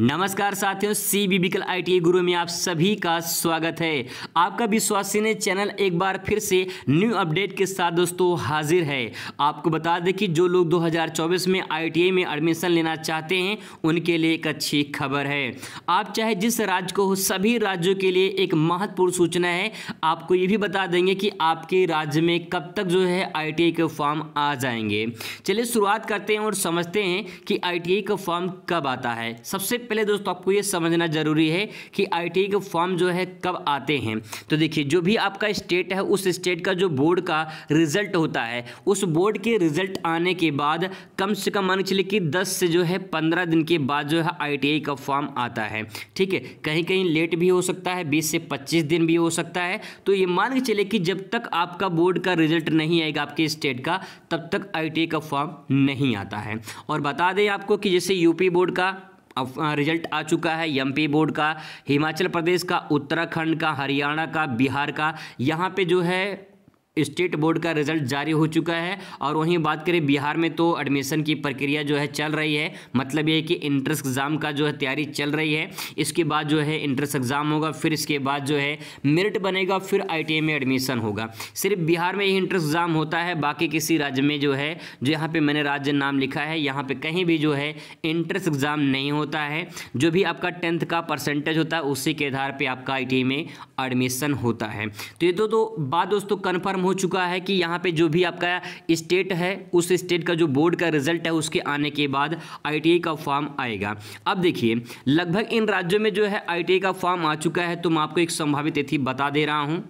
नमस्कार साथियों सी बीबिकल I T गुरु में आप सभी का स्वागत है। आपका विश्वसनीय चैनल एक बार फिर से न्यू अपडेट के साथ दोस्तों हाजिर है। आपको बता दें कि जो लोग 2024 में आईटीआई में एडमिशन लेना चाहते हैं, उनके लिए एक अच्छी खबर है। आप चाहे जिस राज्य को हो, सभी राज्यों के लिए एक महत्वपूर्ण सूचना है। आपको ये भी बता देंगे कि आपके राज्य में कब तक जो है आई के फॉर्म आ जाएँगे। चलिए शुरुआत करते हैं और समझते हैं कि आईटीआई का फॉर्म कब आता है। सबसे पहले दोस्तों, आपको ये समझना ज़रूरी है कि आईटीआई के फॉर्म जो है कब आते हैं। तो देखिए, जो भी आपका स्टेट है, उस स्टेट का जो बोर्ड का रिज़ल्ट होता है, उस बोर्ड के रिज़ल्ट आने के बाद कम से कम मान चलिए कि 10 से जो है 15 दिन के बाद जो है आईटीआई का फॉर्म आता है। ठीक है? कहीं कहीं लेट भी हो सकता है 20 से 25 दिन भी हो सकता है। तो ये मान के चले कि जब तक आपका बोर्ड का रिज़ल्ट नहीं आएगा, आपके स्टेट का, तब तक आईटीआई का फॉर्म नहीं आता है। और बता दें आपको कि जैसे यूपी बोर्ड का रिज़ल्ट आ चुका है एमपी बोर्ड का, हिमाचल प्रदेश का, उत्तराखंड का, हरियाणा का, बिहार का। यहाँ पे जो है स्टेट बोर्ड का रिज़ल्ट जारी हो चुका है और वहीं बात करें बिहार में तो एडमिशन की प्रक्रिया जो है चल रही है। मतलब ये कि इंट्रेंस एग्ज़ाम का जो है तैयारी चल रही है। इसके बाद जो है इंट्रेंस एग्ज़ाम होगा फिर इसके बाद जो है मेरिट बनेगा फिर आई में एडमिशन होगा। सिर्फ़ बिहार में ही इंट्रेंस एग्ज़ाम होता है बाकी किसी राज्य में जो है जो यहाँ पर मैंने राज्य नाम लिखा है यहाँ पर कहीं भी जो है इंट्रेंस एग्ज़ाम नहीं होता है। जो भी आपका टेंथ का परसेंटेज होता है उसी के आधार पर आपका आईटीआई में एडमिशन होता है। तो ये तो, तो बात दोस्तों कन्फर्म हो चुका है कि यहाँ पे जो भी आपका स्टेट है, उस स्टेट का जो बोर्ड का रिज़ल्ट है, उसके आने के बाद आईटीआई का फॉर्म आएगा। अब देखिए, लगभग इन राज्यों में जो है आईटीआई का फॉर्म आ चुका है तो मैं आपको एक संभावित तिथि बता दे रहा हूँ।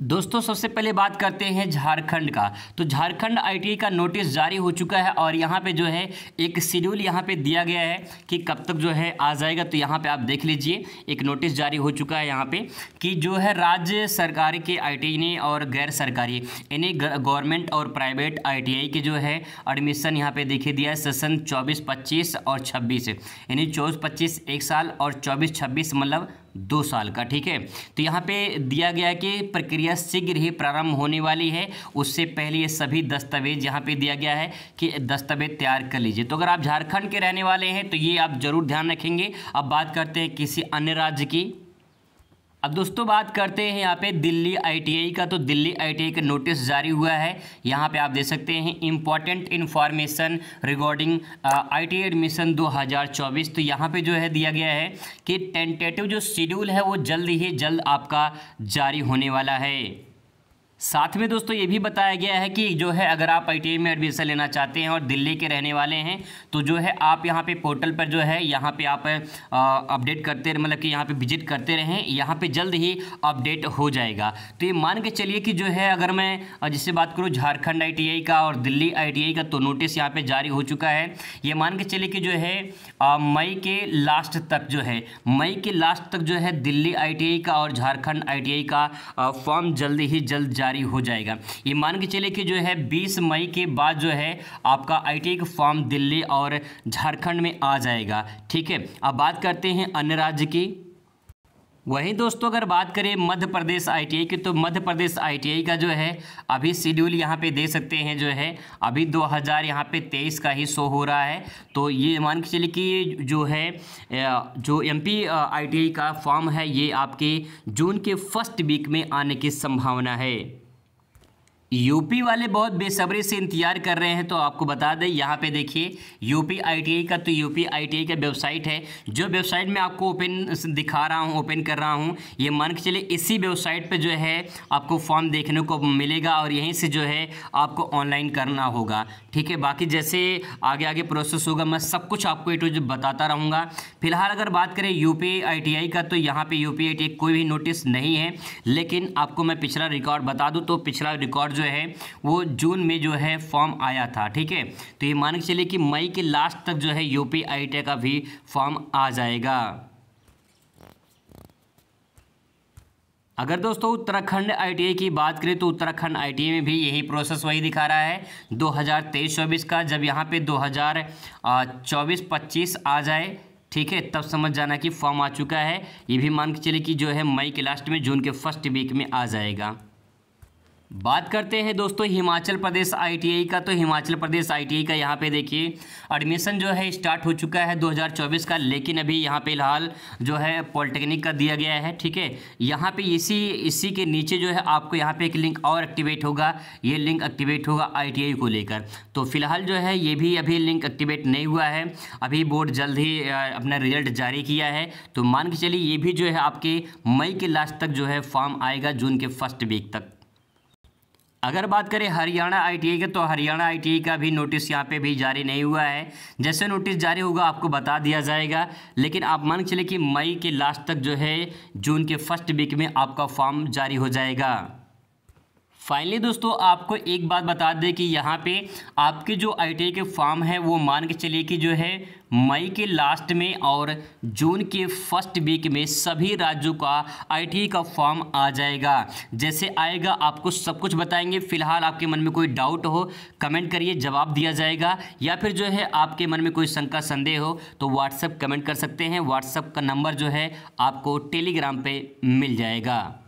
दोस्तों, सबसे पहले बात करते हैं झारखंड का। तो झारखंड आईटीआई का नोटिस जारी हो चुका है और यहाँ पे जो है, एक शेड्यूल यहाँ पे दिया गया है कि कब तक जो है, आ जाएगा। तो यहाँ पे आप देख लीजिए, एक नोटिस जारी हो चुका है यहाँ पे कि जो है, राज्य सरकार के आई ने और गैर सरकारी, यानी गवर्नमेंट और प्राइवेट आईटीआई के जो है, एडमिशन यहाँ पर देखिए दिया है, सेशन चौबीस, पच्चीस और छब्बीस। यानी चौबीस, पच्चीस, एक साल और चौबीस, छब्बीस मतलब दो साल का, ठीक है? तो यहाँ पे दिया गया कि प्रक्रिया शीघ्र ही प्रारंभ होने वाली है। उससे पहले ये सभी दस्तावेज़ यहाँ पे दिया गया है कि दस्तावेज़ तैयार कर लीजिए। तो अगर आप झारखंड के रहने वाले हैं तो ये आप ज़रूर ध्यान रखेंगे। अब बात करते हैं किसी अन्य राज्य की। अब दोस्तों बात करते हैं यहाँ पे दिल्ली आईटीआई का। तो दिल्ली आईटीआई का नोटिस जारी हुआ है। यहाँ पे आप देख सकते हैं important information regarding ITI admission 2024 तो यहाँ पे जो है दिया गया है कि टेंटेटिव जो शेड्यूल है वो जल्द ही जल्द आपका जारी होने वाला है। साथ में दोस्तों ये भी बताया गया है कि जो है, अगर आप आईटीआई में एडमिशन लेना चाहते हैं और दिल्ली के रहने वाले हैं तो जो है, आप यहाँ पे पोर्टल पर जो है, यहाँ पे आप अपडेट करते मतलब कि यहाँ पे विज़िट करते रहें, यहाँ पे जल्द ही अपडेट हो जाएगा। तो ये मान के चलिए कि जो है, अगर मैं, जिससे बात करूँ, झारखंड आईटीआई का और दिल्ली आईटीआई का तो नोटिस यहाँ पर जारी हो चुका है। ये मान के चलिए कि जो है मई के लास्ट तक जो है, मई के लास्ट तक जो है, दिल्ली आईटीआई का और झारखंड आईटीआई का फॉर्म जल्द ही जल्द जारी जारी हो जाएगा। ये मान के चले कि जो है 20 मई के बाद जो है आपका आई का फॉर्म दिल्ली और झारखंड में आ जाएगा। ठीक है? अब बात करते हैं अन्य राज्य की। वहीं दोस्तों, अगर बात करें मध्य प्रदेश आईटीआई की तो मध्य प्रदेश आईटीआई का जो है, अभी शेड्यूल यहाँ पे दे सकते हैं जो है, अभी 2000 यहाँ पे 23 का ही शो हो रहा है। तो ये मान के चलिए कि जो है जो एमपी आईटीआई का फॉर्म है, ये आपके जून के फ़र्स्ट वीक में आने की संभावना है। यूपी वाले बहुत बेसब्री से इंतज़ार कर रहे हैं तो आपको बता दें, यहाँ पे देखिए, यूपी आईटीआई का तो यूपी आईटीआई का वेबसाइट है। जो वेबसाइट में आपको ओपन दिखा रहा हूँ, ओपन कर रहा हूँ, ये मान के चलिए, इसी वेबसाइट पे जो है, आपको फॉर्म देखने को मिलेगा और यहीं से जो है, आपको ऑनलाइन करना होगा। ठीक है, बाकी जैसे आगे आगे प्रोसेस होगा, मैं सब कुछ आपको ए जो बताता रहूँगा। फ़िलहाल अगर बात करें यूपी आई का तो यहाँ पर यू पी कोई भी नोटिस नहीं है, लेकिन आपको मैं पिछला रिकॉर्ड बता दूँ तो पिछला रिकॉर्ड जो है, वो जून में जो है फॉर्म आया था, ठीक है? तो ये मान के चलिए कि मई के लास्ट तक जो है यूपी आई का भी फॉर्म आ जाएगा। अगर दोस्तों उत्तराखंड आईटीआई की बात करें तो उत्तराखंड आईटीआई में भी यही प्रोसेस वही दिखा रहा है। 2023-24 का जब यहाँ पे 2024-25 आ जाए, ठीक है, तब समझ जाना कि फॉर्म आ चुका है। ये भी मान के चलिए कि जो है मई के लास्ट में, जून के फ़र्स्ट वीक में आ जाएगा। बात करते हैं दोस्तों, हिमाचल प्रदेश आईटीआई का। तो हिमाचल प्रदेश आईटीआई का यहाँ पे देखिए एडमिशन जो है स्टार्ट हो चुका है 2024 का, लेकिन अभी यहाँ पे फ़िलहाल जो है पॉलिटेक्निक का दिया गया है, ठीक है? यहाँ पे इसी इसी के नीचे जो है आपको यहाँ पे एक लिंक और एक्टिवेट होगा। ये लिंक एक्टिवेट होगा आईटीआई को लेकर। तो फ़िलहाल जो है ये भी अभी लिंक एक्टिवेट नहीं हुआ है। अभी बोर्ड जल्द ही अपना रिज़ल्ट जारी किया है। तो मान के चलिए, ये भी जो है आपके मई के लास्ट तक जो है फॉर्म आएगा जून के फ़र्स्ट वीक तक। अगर बात करें हरियाणा आईटीआई का तो हरियाणा आईटीआई का भी नोटिस यहाँ पे भी जारी नहीं हुआ है। जैसे नोटिस जारी होगा, आपको बता दिया जाएगा। लेकिन आप मान चले कि मई के लास्ट तक जो है, जून के फ़र्स्ट वीक में आपका फॉर्म जारी हो जाएगा। फाइनली दोस्तों, आपको एक बात बता दें कि यहाँ पे आपके जो आई के फॉर्म है, वो मान के चलिए कि जो है, मई के लास्ट में और जून के फ़र्स्ट वीक में सभी राज्यों का आई का फॉर्म आ जाएगा। जैसे आएगा, आपको सब कुछ बताएँगे। फ़िलहाल आपके मन में कोई डाउट हो कमेंट करिए, जवाब दिया जाएगा। या फिर जो है, आपके मन में कोई शंका, संदेह हो तो व्हाट्सएप कमेंट कर सकते हैं। व्हाट्सएप का नंबर जो है, आपको टेलीग्राम पर मिल जाएगा।